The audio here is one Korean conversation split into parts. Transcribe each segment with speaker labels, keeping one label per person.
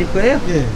Speaker 1: 드실 거예요?
Speaker 2: 예.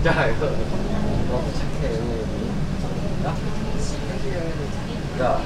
Speaker 1: 진짜 이거 너무 착해 야